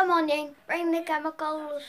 Come on, Ying. Bring the chemicals.